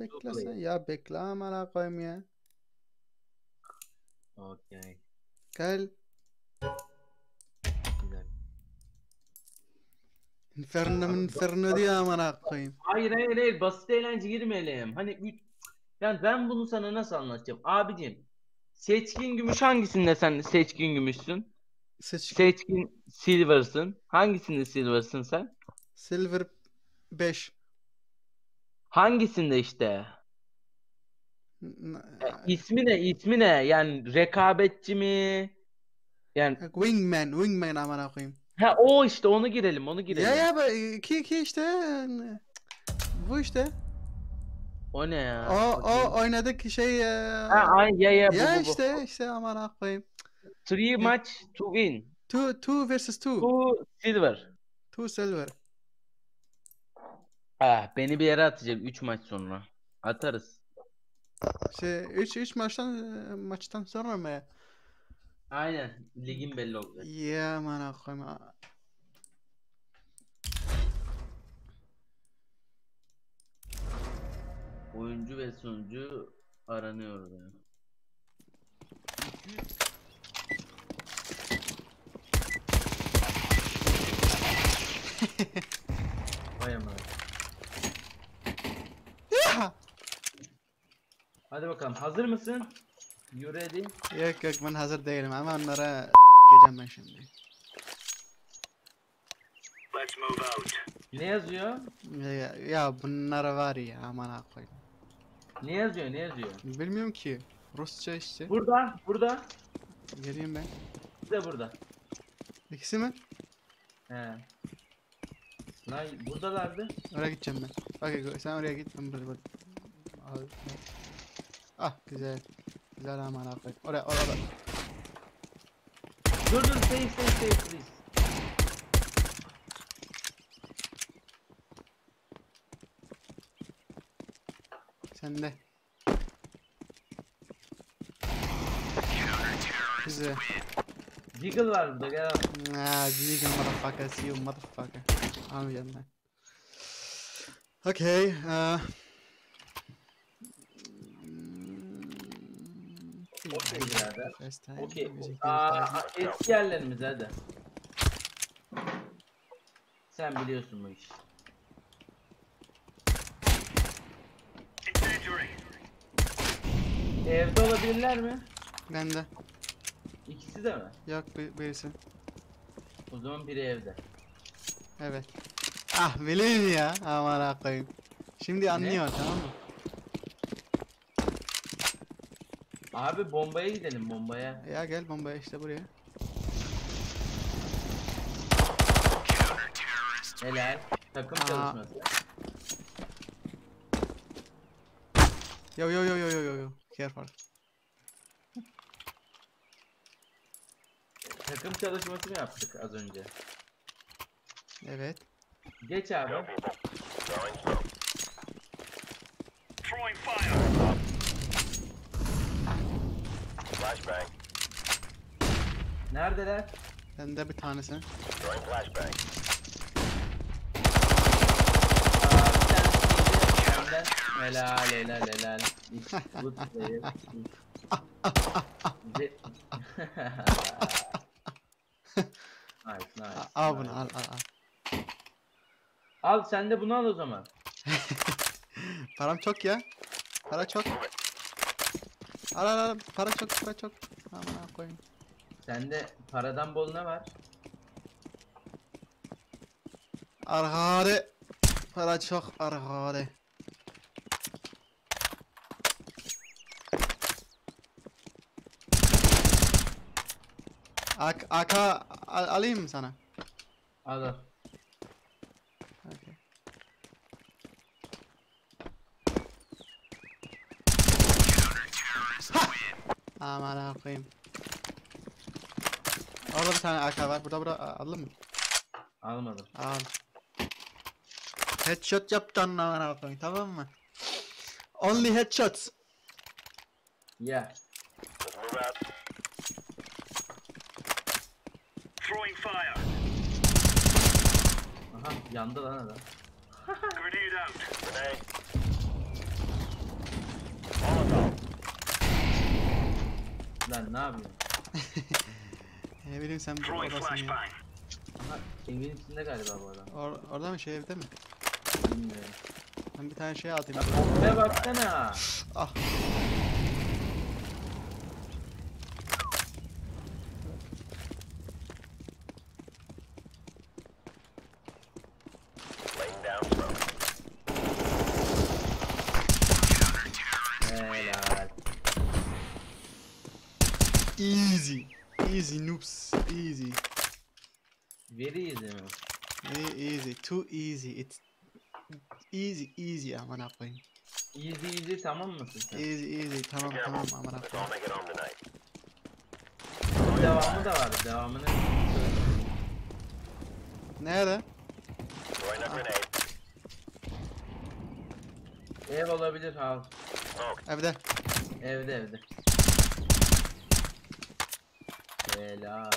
bekle bekle sen. Ya bekle amına koyayım ya. Okey. Gel. Inferno inferno diye amına koyayım. Hayır hayır hayır basit eğlence girmeyelim. Hani. Yani ben bunu sana nasıl anlatacağım? Abicim seçkin gümüş hangisinde sen seçkin gümüşsün? Seç Seçkin silver'sın. Hangisinde silver'sın sen? Silver 5. Hangisinde işte? E, ismi ne? İsmi ne? Yani rekabetçi mi? Yani Wingman, Wingman amına koyayım. ha o işte onu girelim, onu girelim. Ya ya bu iki iki işte. Bu işte. O ne ya? O o oynadık şey ya. Ha, ay, ya ya bu, Ya bu, bu. işte işte amına koyayım. Three match to win. Two two versus two. Two silver. Two silver. Ah, beni bir yere atacak 3 maç sonra. Atarız. Şey 3 3 maçtan maçtan sonra mı? Aynen. Ligin belli olacak. Ya amına koyayım. Oyuncu ve sunucu aranıyor. Yani. Vay aman. Ya! Hadi bakalım. Hazır mısın? You ready? Yok yok ben hazır değilim ama onlara geçeceğim ben şimdi. Ne yazıyor? Ya, ya bunlar var ya amına koyayım. Ne yazıyor? Ne yazıyor? Bilmiyorum ki. Rusça işte. Burada, burada. Geleyim ben. Bir de burada. İkisi mi? He. Lan buradalardı. Oraya gideceğim ben. Okey sen oraya git ben burada burada. Ah güzel. Güzel amına koyayım. Oraya oraya. oraya. Dur dur stay stay stay please. Sende. Güzel. Deagle var burada gel al. Ah, vegan motherfucker, see you motherfucker. Almayacağım ben. Okay, uh... Time, Okey. eski yerlerimiz hadi. Sen biliyorsun bu işi. Evde olabilirler mi? Bende. İkisi de mi? Yok bir, birisi. O zaman biri evde. Evet. Ah bilin ya. Aman koyayım. Şimdi anlıyor tamam mı? Abi bombaya gidelim bombaya. Ya gel bombaya işte buraya. Helal. Takım Aa. çalışması. Yo yo yo yo yo yo yo. Careful. Takım çalışması mı yaptık az önce? Evet. Geç abi. Throwing fire. Flashbang. Neredeler? Bende bir tanesi. Throwing flashbang. Helal helal helal. Good player. Nice nice. Al nice. bunu al al al. Al sen de bunu al o zaman. Param çok ya. Para çok. Al al al. Para çok para çok. Aman koyayım. Sende paradan bol ne var? Arkade. Para çok arkade. Ak AK al- alayım mı sana? Al al. Okay. Aman koyayım. Orada bir tane AK var. Burada burada aldın mı? Almadım. Al. Headshot yaptın aman koyayım tamam mı? Only headshots. Yeah. Throwing fire. Aha yandı lan adam. Grenade out. Grenade. Lan ne yapıyorsun? Ne bileyim sen bu odasın ya. Aha evin içinde galiba bu adam. Or orada mı şey evde mi? Bilmiyorum. Ben bir tane şey atayım. Lan bombaya baksana. Ah. Laying down smoke. Helal. Easy. Easy noobs. Easy. Very easy mi? Very easy. Too easy. It's easy easy amına koyayım. Easy easy tamam mısın sen? Easy easy. Tamam tamam all koyayım. Devamı da var. Devamını. Nerede? Ev olabilir ha. Evde. Evde evde. Helal.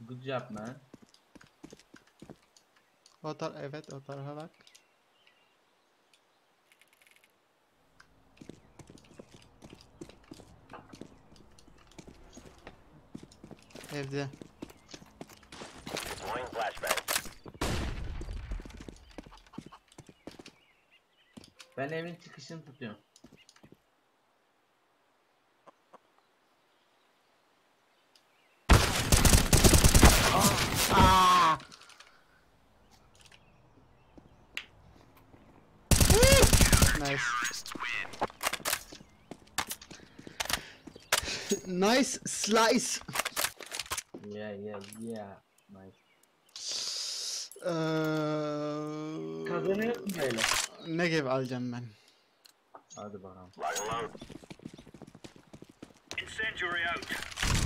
Good job man. O tar evet o tarafa bak. Evde. Flashbang. Ben evin çıkışını tutuyorum. Nice. nice slice. Yeah yeah yeah. Nice. Uh, böyle. Ne gibi alacağım ben? Hadi bakalım. Lock and load. Incendiary out.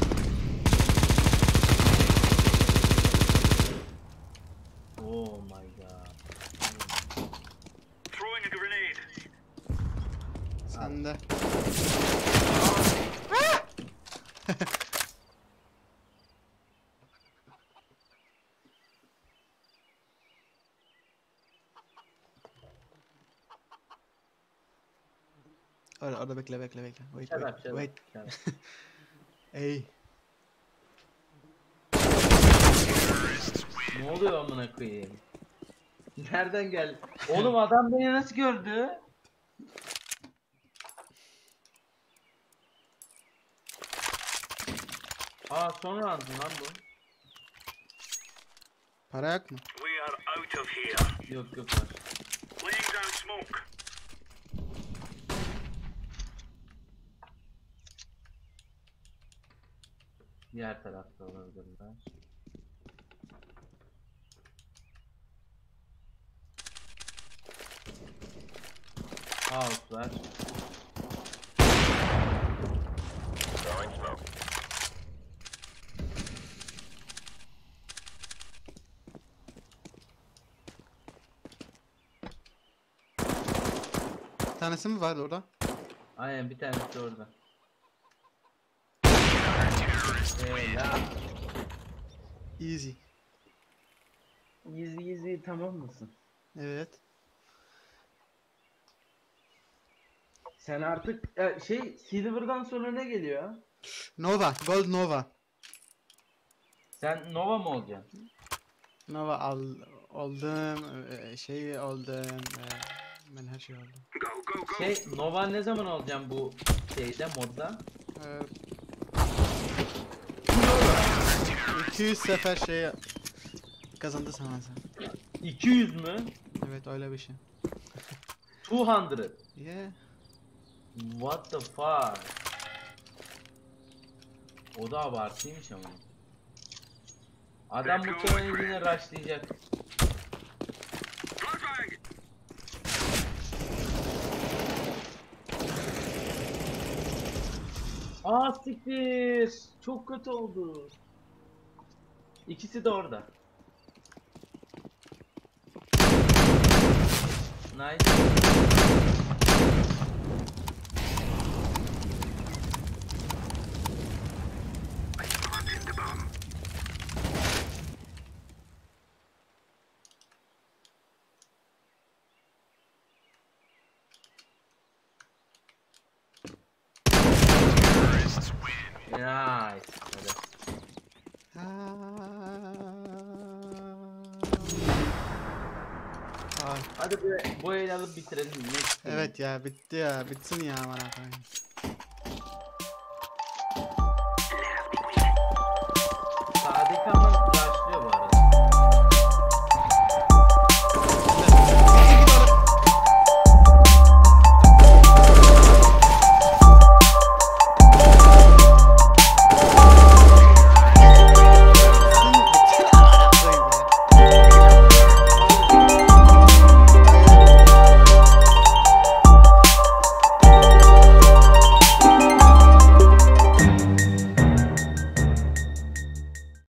Sende. Orada, orada bekle bekle bekle. Wait Shut wait shut wait. up. Ey. ne oluyor amına koyayım? Nereden gel? Oğlum adam beni nasıl gördü? Aa sonra aldın lan bu. Para yok mu? We are out of here. Yok yok var. Laying down smoke. Diğer tarafta olabilirler. House var. Throwing smoke. Bir tanesi mi var orada? Aynen bir tanesi orada. Helal. Easy. Easy easy tamam mısın? Evet. Sen artık e, şey Silver'dan sonra ne geliyor? Nova. Gold Nova. Sen Nova mı olacaksın? Nova al oldum. e, Şey oldum. e, Ben her şey go, go. Şey Nova ne zaman olacaksın bu şeyde modda? Ee, 200 sefer şey kazandı sanırsam. 200 mü? Evet öyle bir şey. 200. Yeah. What the fuck? O da abartıymış ama. Adam muhtemelen yine rushlayacak. Aa siktir. Çok kötü oldu. İkisi de orada. Nice. Nice. Hadi. Bu, bu el alıp bitirelim. Game. evet ya bitti ya bitsin ya bana.